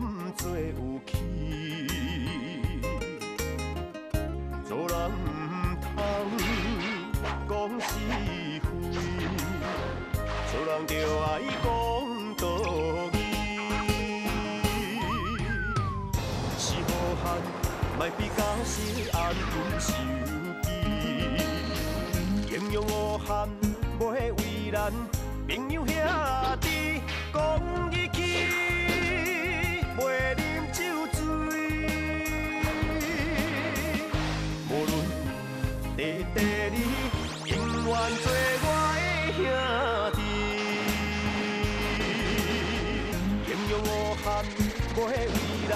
含做有气，做人唔通讲是非，做人就爱讲道理。是好汉，莫比假是安分守己，形容无限，袂为难朋友兄弟讲义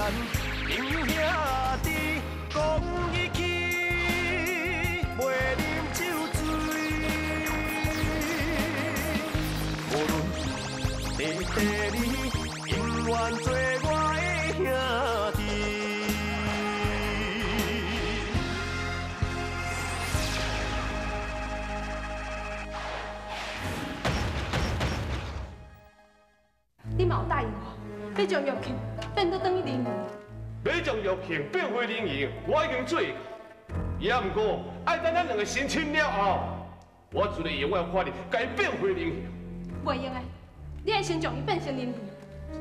朋友兄弟讲义气，袂啉酒醉。无论弟弟你，永远做我的兄弟。你嘛有答应我，要将玉庆变做等于灵儿。要将玉庆变回灵儿，我已经做过。也毋过，爱等咱两个成亲了后，我就会永远发力，甲伊变回灵儿。袂用的，你爱先将伊变成灵儿。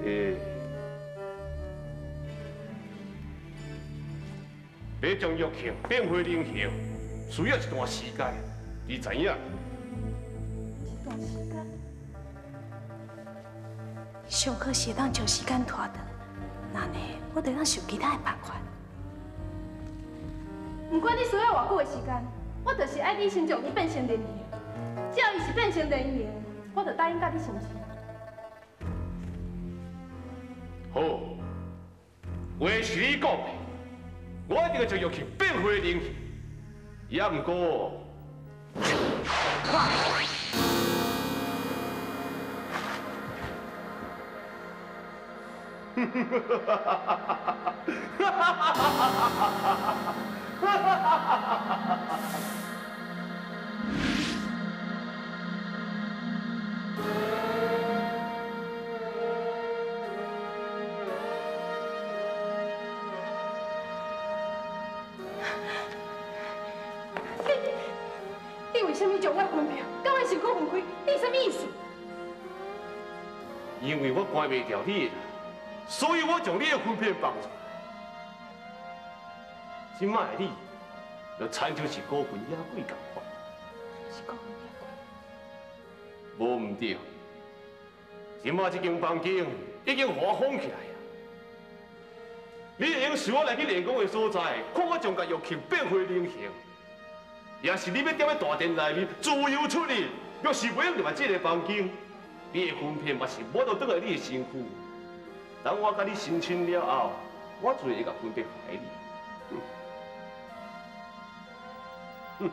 诶，要将玉庆变回灵儿，需要一段时间，你知影？一段时间，上课是会当将时间拖长，那呢，我得当想其他的办法。不管你需要偌久的时间，我就是爱你先将伊变成灵儿。只要伊是变成灵儿，我就答应甲你成亲。好，话是你讲的，我一定会将玉庆变回灵儿。也毋过，你为什么将我的婚票甲我的身躯分开？你什么意思？因为我关袂掉你，所以我将你的魂片放出来。即摆的你，就亲像是孤魂野鬼同款。是讲你无毋对，即摆这间房间已经互我封起来啊！你会用随我来去练功的所在，看我将甲玉庆变回灵形，也是你要踮在大殿内面自由出入，若是袂用入来这个房间，你的魂片嘛是摸到倒来你的身躯。等我甲你成亲了后，我就会甲分别还你。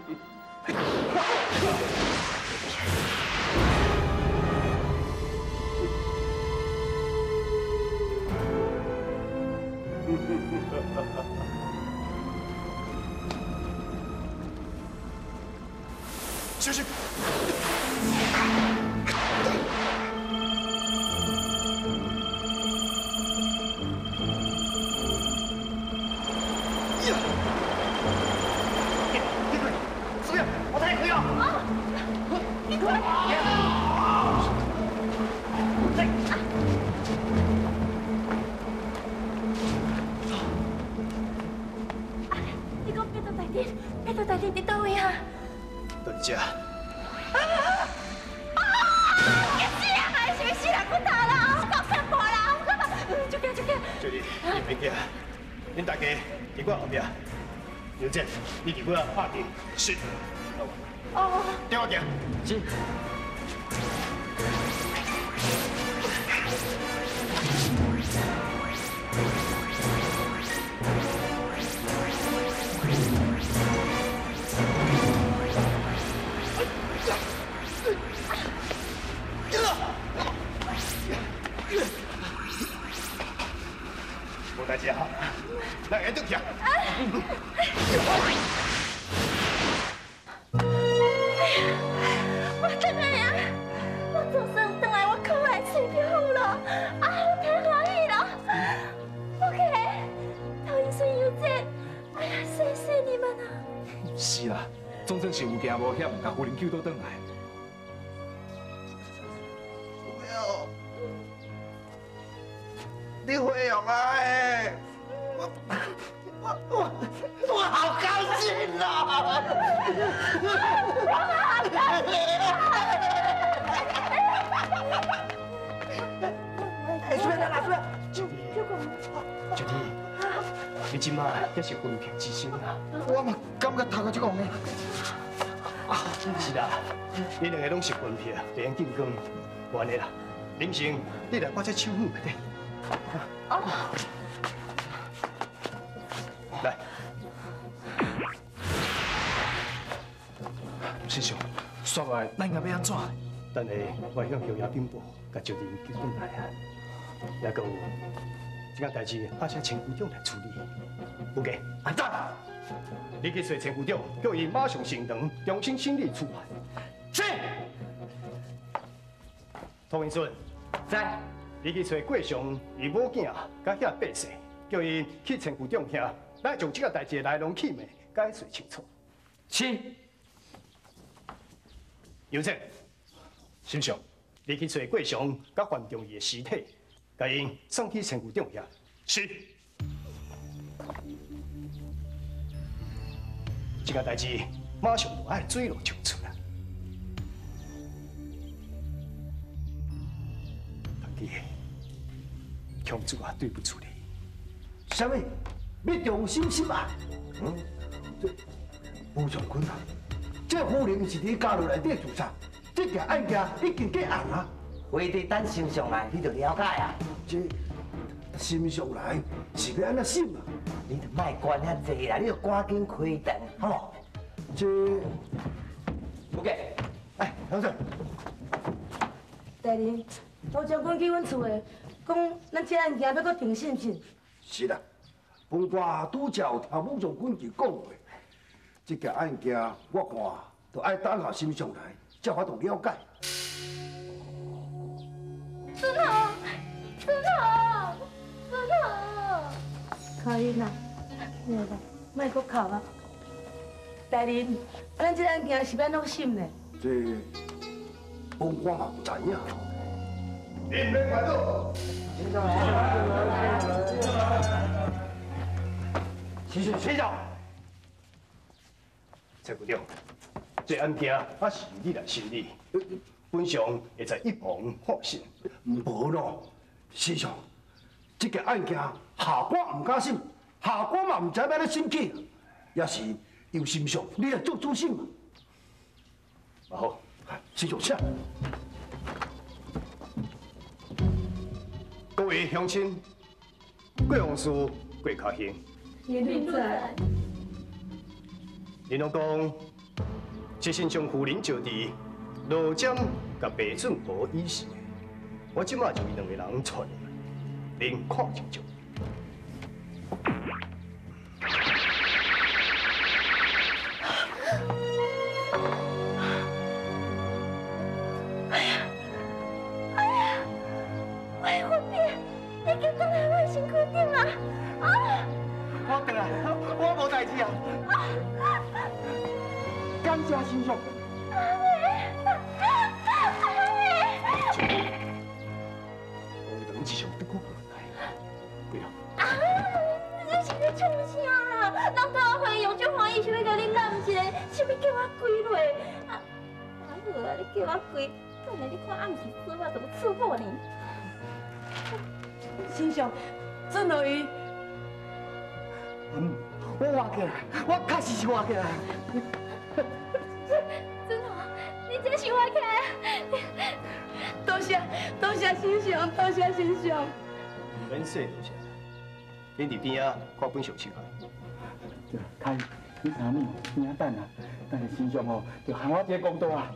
小心！大殿伫倒位啊？在遮。啊啊死啊！还是死人骨头啦？搞骗破啦！就惊就惊！这里，你别惊，恁大家伫我后壁。刘姐，你伫我后壁，是。哦，电话行。是。哎，出来啦，出来！舅舅弟，你今嘛也是分平之身啊！我嘛感觉头壳这个呢。啊，是啦，你两个拢是分平，别用紧讲，完的啦。林生，你来我这手母内底。来，煞来，咱应该要安怎？等下我向后衙禀报，甲赵弟叫转来啊。也讲有，这件代志还是请局长来处理。有嘅，安怎？你去找陈局长，叫伊马上升堂，重新审理处罚。是。涂文顺，在。你去找桂祥伊某囝，甲遐百姓，叫伊去陈局长遐，来将这个代志的来龙去脉解释清楚。是。有请。师兄，你去找桂祥甲范仲义的尸体，甲因送去陈局长遐。是。这个代志马上就爱水落石出啦。大姐，强主啊，对不住你。什么？你重心心啊？嗯，这吴长坤啊，这夫人是伫家落内底自杀，这件案件已经结案啊。回伫等心上来，你就了解啊。这心上来是要安怎想啊？你就卖管遐济啦，你就赶紧开灯，好无？这，OK，哎，杨顺，大人，吴长官去阮厝的，讲咱这案件要搁定是毋是？是啦，本官拄照听吴长官就讲过，这件案件我看都爱等下心上来，才法度了解。可以啦，来来，莫搁哭啊！大人，咱这案件是要怎审呢？这本官嘛不知影。林北快到。徐徐徐长，陈局长，这案件还是你来审理，本相会在一旁放心。无咯，师兄，这个案件下官唔敢审，下官嘛唔知要怎审起，也是有心上你来做主审嘛。好，师兄请。各位乡亲，贵王叔、贵卡兄，林，老公，这新将夫人招弟罗江甲白俊和医师，我即马就以两个人传，您看清楚。喂，我变，你跟刚才外星确定啊？啊！我回来，我无代志啊。感谢师兄。我等一上得过来，不要。啊！你是在创啥啦？人都要回用就欢喜，想要甲你揽一个，想要叫我跪落。啊，啊好啊，你叫我跪，等下你看暗时死我怎么伺候你？先生，准落伊。嗯，我活起来，我确实是活起来。真好，你真是活起来。多谢多谢先生，多谢先生。唔免谢多谢，恁伫边啊，看本相去吧。对，开，你啥物？你啊等啊，等下先生哦，就喊我一个公道啊。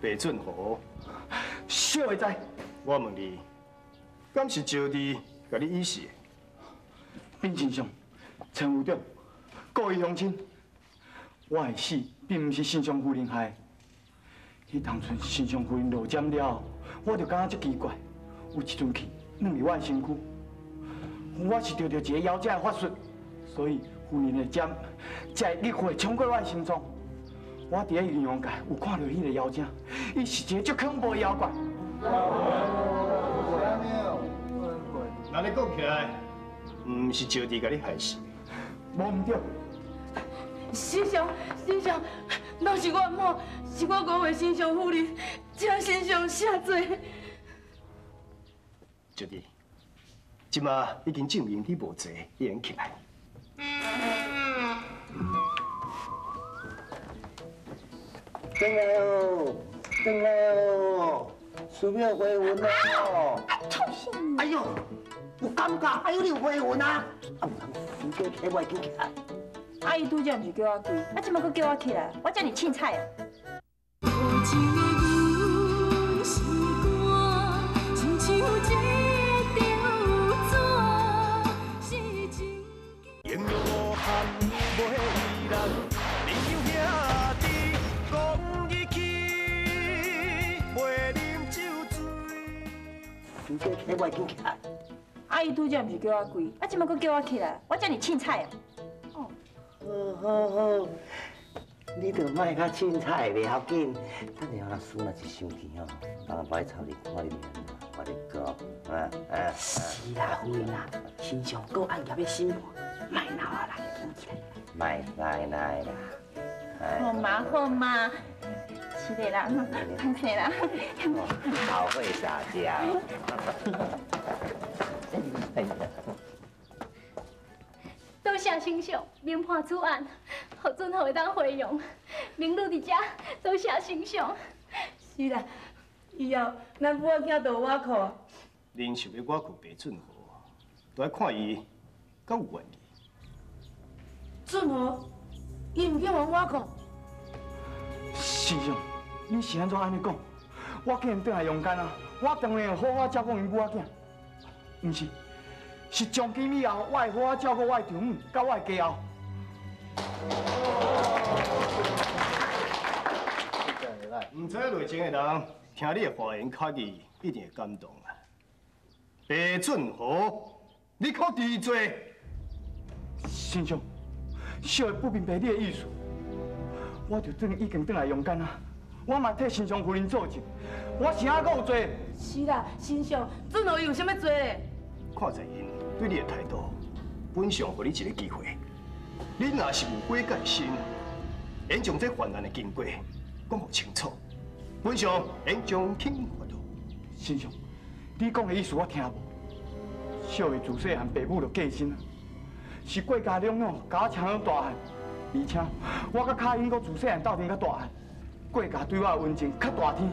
白俊豪，小会知。我问你，敢是招弟甲你医死并先生，陈副长，各位乡亲，我的死并不是新上夫人害的。迄当初新上夫人落针了，我就感觉足奇怪，有一阵气软伫我身躯，我是着到一个妖精的法术，所以妇人的针，才会激活冲过我的心脏。我伫咧阴阳界有看到迄个妖精，伊是一个足恐怖的妖怪。那你讲起来，唔是招弟甲你害死，无唔对。先生，先生，都是我某，是我误会先生夫人，请先生赦罪。招弟，即马已经证明你无罪，已经起来。回来哦，回来哦，寺庙回魂哦！哎呦，有感觉，哎呦，你有回魂啊！啊，唔通寺庙起我紧起来。阿姨拄则毋是叫我跪，啊，即马佫叫我起来，我叫你凊彩啊！英勇无憾，袂为难，朋友兄弟讲义气，袂啉酒醉。寺庙起我紧起来。阿姨拄则毋是叫我跪，啊，即马佫叫我起来，我叫你凊彩啊！哦好好好，你着莫较凊彩，袂要紧。等下若输若是生气吼，人摆草你看你面，我你讲，啊啊！是啦，夫人啦，先生够爱业的心肝，卖闹啊啦，紧起来。卖奶奶啦，好嘛好嘛，是的啦，歹势啦。好会撒娇。哎呀，多谢先生明判此案，互准后会当回用。明女伫遮，多谢先生。是啦，以后咱母仔囝就有我靠。恁想要我靠白俊豪，都要看伊敢有愿意。俊豪，伊唔肯往我靠。先生，你是安怎安尼讲？我叫因转来阳间啊，我当然会好好照顾因母仔囝。毋是，是从今以后，我会好好照顾我的丈母，甲我的家后。唔知内情的人听你的话言口语，一定会感动啊。白俊豪，你可知罪？先生，小的不明白你的意思，我就转已经转来阳间啊，我嘛替先生夫人作证，我是阿个有罪。是啦，先生，俊豪伊有啥物罪咧？看在因对你的态度，本想给你一个机会。你若是有悔改心，应将这患难的经过讲好清楚。本想应将轻罚度。先生，你讲的意思我听无。小的自细汉爸母就过身了，是国家两两甲我请养大汉，而且我甲卡英阁自细汉斗阵较大汉，国家对我的恩情较大天。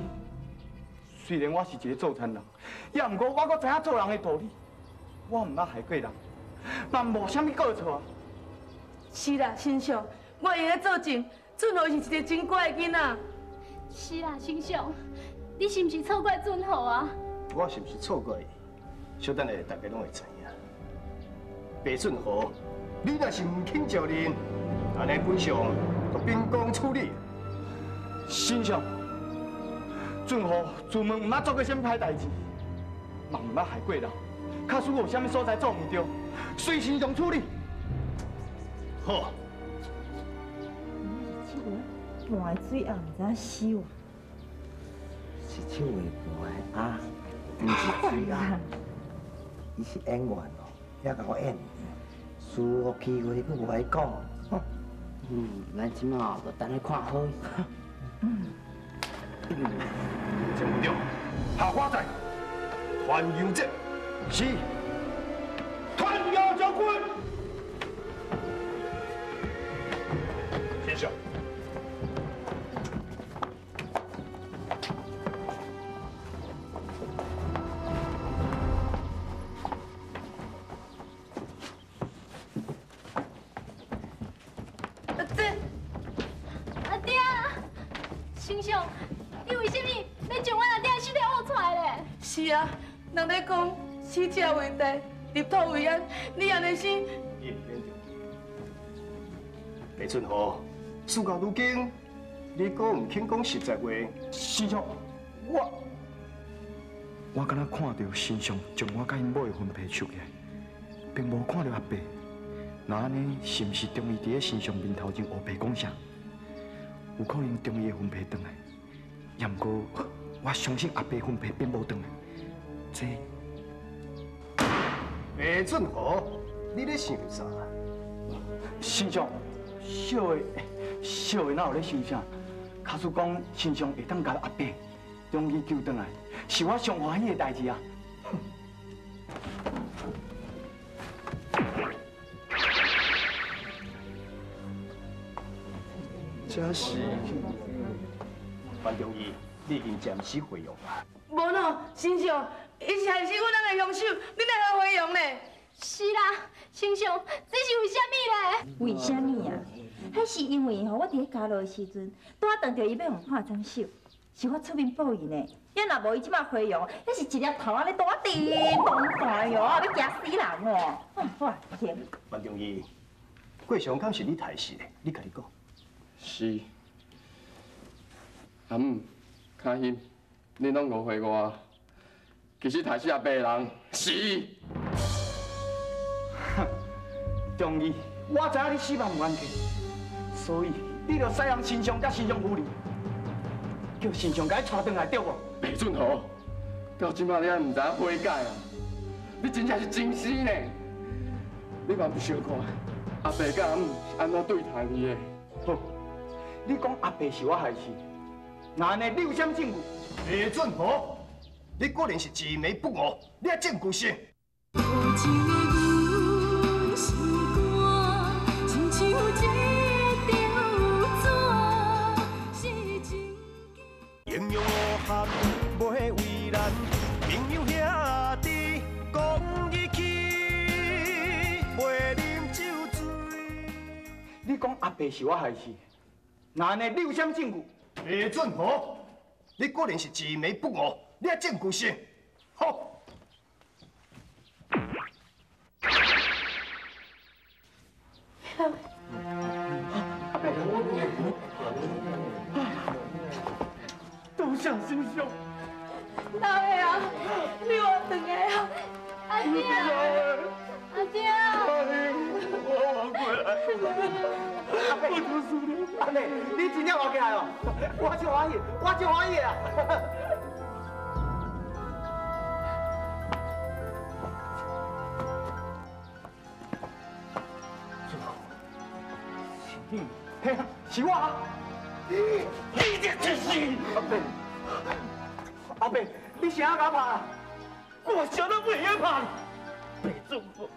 虽然我是一个做残人，也毋过我阁知影做人的道理。我毋捌害过人，嘛无啥物过错啊。是啦，先生，我会来作证，俊豪是一个真乖的囡仔。是啦，先生，你是毋是错怪俊豪啊？我是不是错怪伊？小等下大家拢会知影。白俊豪，你若是唔肯招认，安尼本上就秉公处理。先生，俊豪自问毋捌做过啥物歹代志，嘛毋捌害过人，假使有啥物所在做唔对，随先生处理。好。换水也毋知收。是手画盘的啊，不是水啊。伊是演员哦，遐甲我演。事后机会佫无爱讲。嗯，咱即马就等下看好。嗯。陈部长，下花仔，团游者是团游将军。白俊豪，事到如今，你阁唔肯讲实在话。师兄，我我敢若看到先生将我甲因某的魂皮收起来，并无看到阿伯那安尼是毋是中医伫咧身上面头前乌白讲啥？有可能中医的分配转来，也毋过我相信阿伯分配并无转来。这白俊豪，你咧想啥？先生，小的小的哪有咧想啥？卡叔讲身上会当甲阿伯中医救转来，是我上欢喜的代志啊！这是范中医，你已经暂时回用啊。无喏，先生，伊是害死阮两个凶手，你来何回用呢？是啦，先生，这是为什么呢？为什么啊？迄是因为吼，我伫咧家乐的时阵，拄啊撞到伊要互判斩首，是我出面报伊呢。要若无伊即摆回用，迄是一粒头啊咧大叮当大哟，要惊死人哦！哇天！万中医，过上敢是你害死的？你家己讲。是，阿姆、卡欣，你拢误会我，其实害死阿伯的人是伊。中医，我知影你死亡有安全，所以你着使用新上甲新上夫人，叫新上甲伊带转来对无？白俊豪，到即摆你还毋知影悔改啊？你真正是真死呢！你嘛不小看阿爸甲阿姆是安怎对待你的？好，你讲阿爸是我害死，那安尼你有啥证据？白俊豪，你果然是自眉不悟，你还证据是？英勇无憾，袂为难，朋友兄弟讲义气，袂啉酒醉。你讲阿伯是我害死，那安尼你有啥证据？李俊豪，你果然是自眉不悟，你还证据是？好。多谢先生。老爷啊，你我回来啊！阿爹，阿爹，我还回来。阿伯，阿妹，你真正活起来哦！我就欢喜，我就欢喜啊！是你，嘿，是我啊！你这真是阿伯，阿伯，你谁敢拍？我啥都袂晓怕。白总统，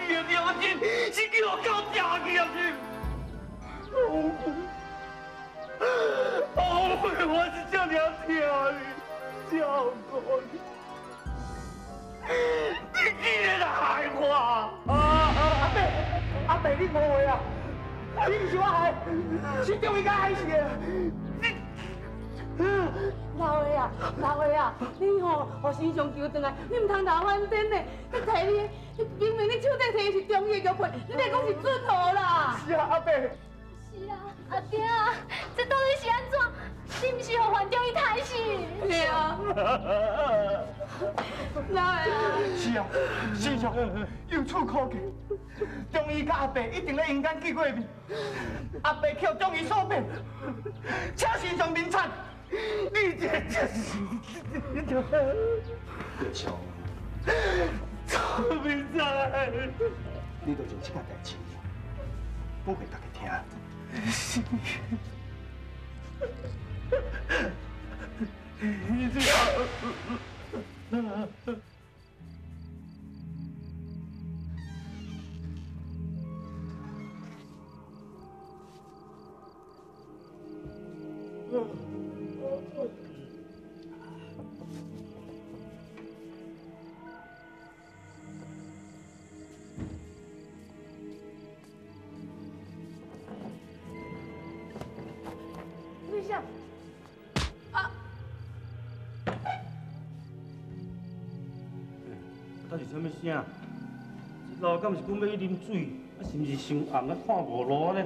你的良心是叫我搞假去啊！后悔，我是叫你听你，叫过你，你竟然害我！啊，阿伯，阿伯，你误会啊！你不是我害，是中医家害死的。老爷啊，老爷啊，你吼互先上求转来，你唔通闹翻天呢！你睇你，你明明你手底摕的是中医药品，你来讲是准头啦！是啊，阿伯。是啊，阿爹啊，这到底是安怎？你唔是互还中医害死？是啊，老爷啊，是啊，先生有处可见，中医甲阿伯一定咧阴间见过面，阿伯靠中医所骗，请先生明察。你这真是，月兄，聪明仔，你就从这件代志讲给大家听。是。对象，啊，到是啥物声？这老敢是讲要去啉水，啊是毋是伤暗啊看无路呢？